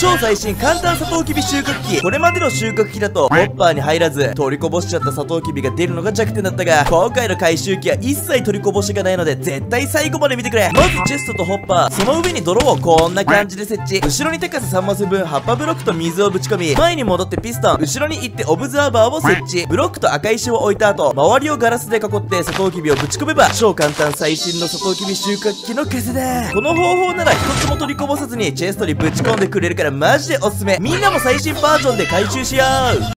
超最新簡単サトウキビ収穫機。これまでの収穫機だとホッパーに入らず取りこぼしちゃったサトウキビが出るのが弱点だったが今回の回収機は一切取りこぼしがないので絶対最後まで見てくれ。まずチェストとホッパーその上に泥をこんな感じで設置。後ろに高さ3マス分葉っぱブロックと水をぶち込み前に戻ってピストン後ろに行ってオブザーバーを設置。ブロックと赤石を置いた後周りをガラスで囲ってサトウキビをぶち込めば超簡単最新のサトウキビ収穫機の完成だ。この方法なら一つも取りこぼさずにチェストにぶち込んでくれるからマジでおすすめ。みんなも最新バージョンで回収しよう。